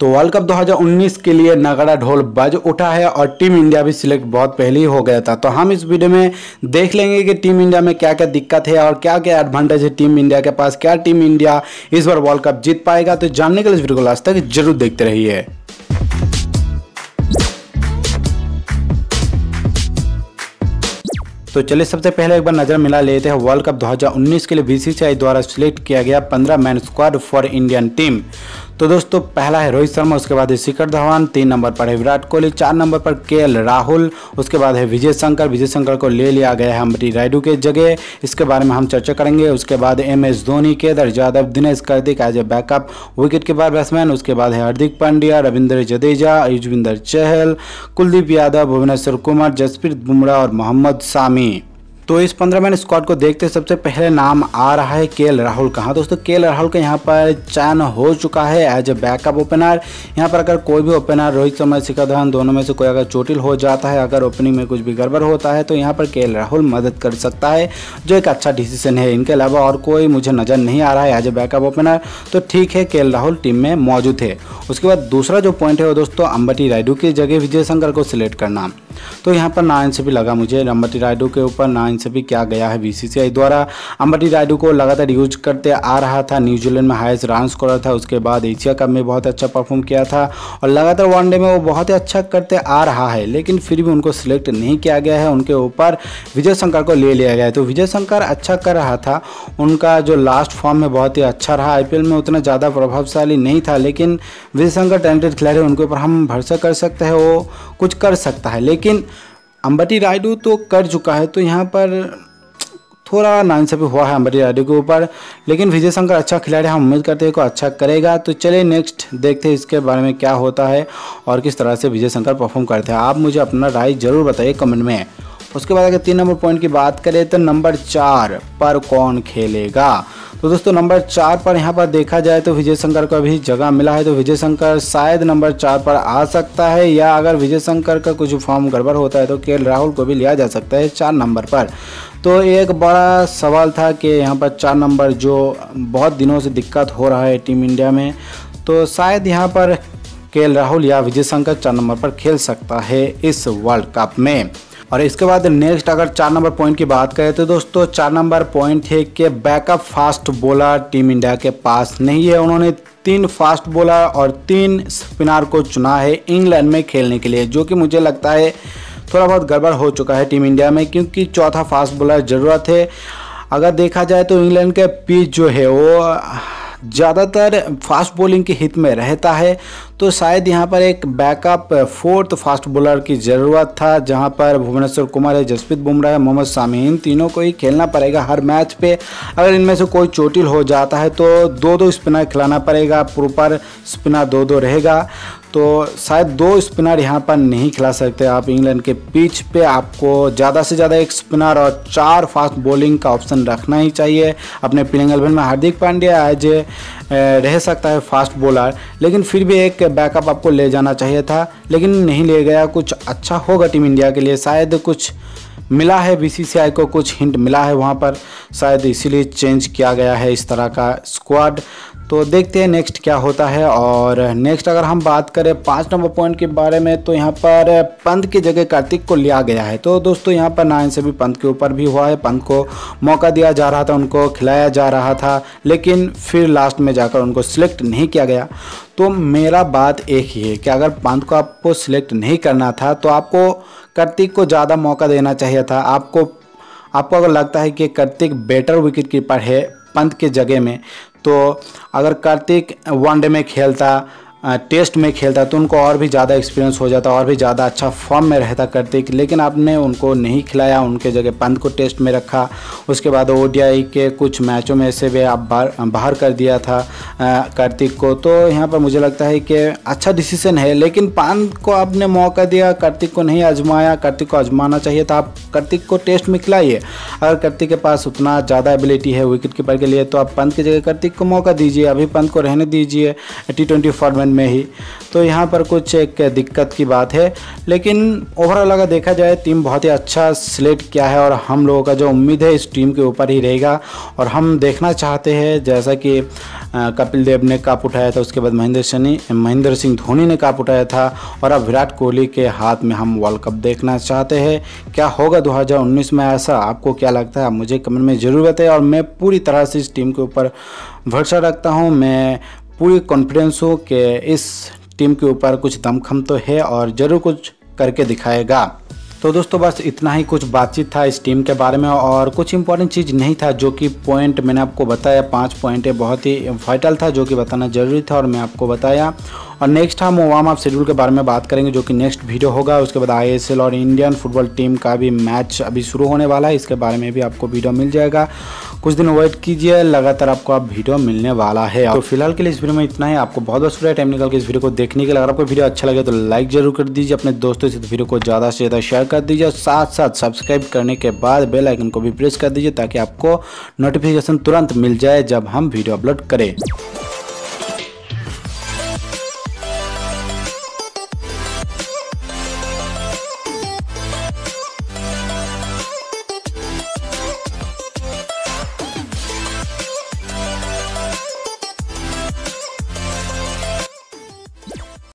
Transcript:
तो world cup 2019 के लिए नगड़ा ढोल बज उठा है और टीम इंडिया भी सिलेक्ट बहुत पहले ही हो गया था। तो हम इस वीडियो में देख लेंगे कि टीम इंडिया में क्या क्या दिक्कत है और क्या क्या एडवांटेज है टीम इंडिया के पास, क्या टीम इंडिया इस बार वर्ल्ड कप जीत पाएगा। तो जानने के लिए इस वीडियो को लास्ट तक ज़रूर देखते रहिए। तो चलिए सबसे पहले एक बार नज़र मिला लेते हैं। वर्ल्ड कप 2019 के लिए बीसीसीआई द्वारा सिलेक्ट किया गया 15 man squad for Indian team. तो दोस्तों, पहला है रोहित शर्मा, उसके बाद है शिखर धवन, तीन नंबर पर है विराट कोहली, चार नंबर पर के राहुल, उसके बाद है विजय शंकर विजय शंकर को ले लिया गया है अम्बटी रायडू के जगह। इसके बारे में हम चर्चा करेंगे, उसके बाद M S Dhoni, Kedar Yadav Dinesh Karthik as a backup wicket के बाद बैट्समैन उसके बाद है हार्दिक पांड्या, रविंद्र जडेजा, युजविंदर चहल, कुलदीप यादव, भुवनेश्वर कुमार, जसप्रीत बुमराह और मोहम्मद सामी। तो इस पंद्रह मैन स्क्वाड को देखते सबसे पहले नाम आ रहा है के राहुल का हाँ दोस्तों, के राहुल का यहाँ पर चयन हो चुका है एज ए बैकअप ओपनर यहाँ पर अगर कोई भी ओपनर रोहित शर्मा, शिखर धवन, दोनों में से कोई अगर चोटिल हो जाता है, अगर ओपनिंग में कुछ भी गड़बड़ होता है तो यहाँ पर के राहुल मदद कर सकता है, जो एक अच्छा डिसीज़न है। इनके अलावा और कोई मुझे नज़र नहीं आ रहा है एज ए बैकअप ओपनर तो ठीक है, के राहुल टीम में मौजूद है। उसके बाद दूसरा जो पॉइंट है वो दोस्तों अम्बटी रायडू की जगह विजय शंकर को सिलेक्ट करना। तो यहाँ पर ना भी लगा मुझे, अम्बटी रायडू के ऊपर ना भी क्या गया है बीसीसीआई द्वारा। अम्बटी रायडू को लगातार यूज़ करते आ रहा था न्यूजीलैंड में हाईएस्ट रन स्कोर था, उसके बाद एशिया कप में बहुत अच्छा परफॉर्म किया था और लगातार वनडे में वो बहुत ही अच्छा करते आ रहा है, लेकिन फिर भी उनको सिलेक्ट नहीं किया गया है, उनके ऊपर विजय शंकर को ले लिया गया है। तो विजय शंकर अच्छा कर रहा था, उनका जो लास्ट फॉर्म में बहुत ही अच्छा रहा आईपीएल में उतना ज़्यादा प्रभावशाली नहीं था, लेकिन विजय शंकर टैलेंटेड खिलाड़ी उनके ऊपर हम भरोसा कर सकते हैं, वो कुछ कर सकता है, लेकिन अंबटी रायडू तो कर चुका है तो यहाँ पर थोड़ा नाइंसाफी हुआ है अंबटी रायडू के ऊपर। लेकिन विजय शंकर अच्छा खिलाड़ी हम उम्मीद करते हैं को अच्छा करेगा। तो चलिए नेक्स्ट देखते हैं इसके बारे में क्या होता है और किस तरह से विजय शंकर परफॉर्म करते हैं। आप मुझे अपना राय ज़रूर बताइए कमेंट में। उसके बाद अगर तीन नंबर पॉइंट की बात करें तो नंबर चार पर कौन खेलेगा? तो दोस्तों, नंबर चार पर यहाँ पर देखा जाए तो विजय शंकर को अभी जगह मिला है तो विजय शंकर शायद नंबर चार पर आ सकता है, या अगर विजय शंकर का कुछ फॉर्म गड़बड़ होता है तो के राहुल को भी लिया जा सकता है चार नंबर पर। तो एक बड़ा सवाल था कि यहाँ पर चार नंबर जो बहुत दिनों से दिक्कत हो रहा है टीम इंडिया में तो शायद यहाँ पर के राहुल या विजय शंकर चार नंबर पर खेल सकता है इस वर्ल्ड कप में। और इसके बाद नेक्स्ट अगर चार नंबर पॉइंट की बात करें तो दोस्तों, चार नंबर पॉइंट है कि backup fast bowler team India के पास नहीं है। उन्होंने तीन फास्ट बॉलर और तीन स्पिनर को चुना है इंग्लैंड में खेलने के लिए, जो कि मुझे लगता है थोड़ा बहुत गड़बड़ हो चुका है टीम इंडिया में, क्योंकि चौथा फास्ट बॉलर ज़रूरत है। अगर देखा जाए तो इंग्लैंड के पिच जो है वो ज़्यादातर फास्ट बॉलिंग के हित में रहता है तो शायद यहाँ पर एक बैकअप फोर्थ फास्ट बॉलर की ज़रूरत था, जहाँ पर भुवनेश्वर कुमार है जसप्रीत बुमराह है मोहम्मद शामी इन तीनों को ही खेलना पड़ेगा हर मैच पे। अगर इनमें से कोई चोटिल हो जाता है तो दो दो स्पिनर खिलाना पड़ेगा प्रॉपर स्पिनर दो दो रहेगा। तो शायद दो स्पिनर यहाँ पर नहीं खिला सकते आप इंग्लैंड के पिच पे। आपको ज़्यादा से ज़्यादा एक स्पिनर और चार फास्ट बॉलिंग का ऑप्शन रखना ही चाहिए। अपने प्लेइंग एलेवन में हार्दिक पांड्या एज रह सकता है फास्ट बॉलर, लेकिन फिर भी एक बैकअप आपको ले जाना चाहिए था, लेकिन नहीं ले गया। कुछ अच्छा होगा टीम इंडिया के लिए। शायद कुछ मिला है, बीसीसीआई को कुछ हिंट मिला है वहाँ पर। शायद इसीलिए चेंज किया गया है इस तरह का स्क्वाड। तो देखते हैं नेक्स्ट क्या होता है और नेक्स्ट अगर हम बात करें पाँच नंबर पॉइंट के बारे में तो यहाँ पर पंत की जगह कार्तिक को लिया गया है। तो दोस्तों, यहाँ पर नाइन से भी पंत के ऊपर भी हुआ है। पंत को मौका दिया जा रहा था, उनको खिलाया जा रहा था, लेकिन फिर लास्ट में जाकर उनको सिलेक्ट नहीं किया गया। तो मेरा बात एक ही है कि अगर पंत को आपको सिलेक्ट नहीं करना था तो आपको कार्तिक को ज़्यादा मौका देना चाहिए था। आपको आपको अगर लगता है कि कार्तिक बेटर विकेट कीपर है पंत के जगह में तो अगर कार्तिक वनडे में खेलता टेस्ट में खेलता तो उनको और भी ज़्यादा एक्सपीरियंस हो जाता, और भी ज़्यादा अच्छा फॉर्म में रहता कार्तिक लेकिन आपने उनको नहीं खिलाया, उनके जगह पंत को टेस्ट में रखा। उसके बाद ओडीआई के कुछ मैचों में से भी आप बाहर बाहर कर दिया था कार्तिक को। तो यहाँ पर मुझे लगता है कि अच्छा डिसीज़न है, लेकिन पंत को आपने मौका दिया, कार्तिक को नहीं आजमाया। कार्तिक को आजमाना चाहिए था, आप कार्तिक को टेस्ट में खिलाइए। अगर कार्तिक के पास उतना ज़्यादा एबिलिटी है विकेट कीपर के लिए तो आप पंत की जगह कार्तिक को मौका दीजिए, अभी पंत को रहने दीजिए। टी ट्वेंटी फॉर्मेट में ही। तो यहाँ पर कुछ एक दिक्कत की बात है। लेकिन ओवरऑल अगर देखा जाए टीम बहुत ही अच्छा सिलेक्ट किया है और हम लोगों का जो उम्मीद है, इस टीम के ऊपर ही रहेगा। और हम देखना चाहते हैं, जैसा कि कपिल देव ने कप उठाया था, उसके बाद महेंद्र सनी महेंद्र सिंह धोनी ने कप उठाया था और अब विराट कोहली के हाथ में हम वर्ल्ड कप देखना चाहते हैं। क्या होगा 2019 में ऐसा? आपको क्या लगता है? मुझे कमेंट में ज़रूर बताएँ और मैं पूरी तरह से इस टीम के ऊपर भरोसा रखता हूँ। मैं पूरी कॉन्फिडेंस हो कि इस टीम के ऊपर कुछ दमखम तो है और ज़रूर कुछ करके दिखाएगा। तो दोस्तों, बस इतना ही कुछ बातचीत था इस टीम के बारे में और कुछ इंपॉर्टेंट चीज़ नहीं था जो कि पॉइंट मैंने आपको बताया। पाँच पॉइंट बहुत ही वाइटल था जो कि बताना ज़रूरी था और मैं आपको बताया। और नेक्स्ट हम वार्म अप शेड्यूल के बारे में बात करेंगे जो कि नेक्स्ट वीडियो होगा। उसके बाद आई और इंडियन फुटबॉल टीम का भी मैच अभी शुरू होने वाला है। इसके बारे में भी आपको वीडियो मिल जाएगा। कुछ दिन वेट कीजिए, लगातार आपको आप वीडियो मिलने वाला है। तो फ़िलहाल के लिए इस वीडियो में इतना ही। आपको बहुत बहुत शुक्रिया टाइम निकल के इस वीडियो को देखने के लिए। अगर आपको वीडियो अच्छा लगे तो लाइक ज़रूर कर दीजिए। अपने दोस्तों से वीडियो को ज़्यादा से ज़्यादा शेयर कर दीजिए। और साथ साथ सब्सक्राइब करने के बाद बेल आइकन को भी प्रेस कर दीजिए ताकि आपको नोटिफिकेशन तुरंत मिल जाए जब हम वीडियो अपलोड करें।